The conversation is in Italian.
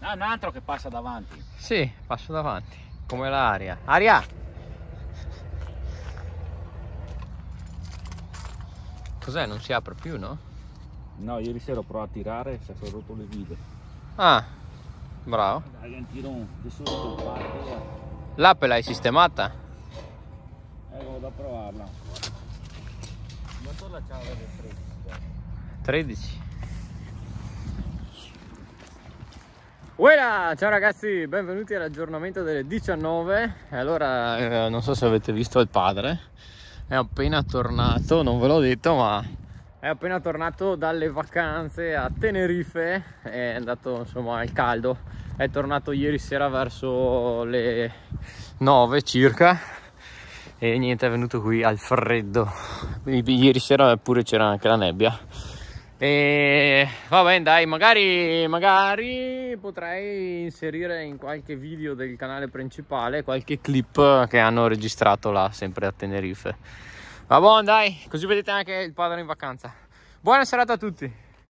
altro che passa davanti. Sì, passo davanti, come l'aria. Aria! Cos'è? Non si apre più, no? No, ieri sera ho provato a tirare e si sono rotto le vite. Ah, bravo. Dai, un tirone, parte. L'ape l'hai sistemata? Ecco, da provarla. Il motore la c'aveva del 13. 13. Uela! Ciao ragazzi, benvenuti all'aggiornamento delle 19. E allora, eh, non so se avete visto il padre, è appena tornato, non ve l'ho detto, ma è appena tornato dalle vacanze a Tenerife, è andato insomma al caldo, è tornato ieri sera verso le 9 circa e niente, è venuto qui al freddo. Ieri sera pure c'era anche la nebbia. E va bene, dai, magari, magari potrei inserire in qualche video del canale principale qualche clip che hanno registrato là, sempre a Tenerife. Va buono, dai, così vedete anche il padre in vacanza. Buona serata a tutti.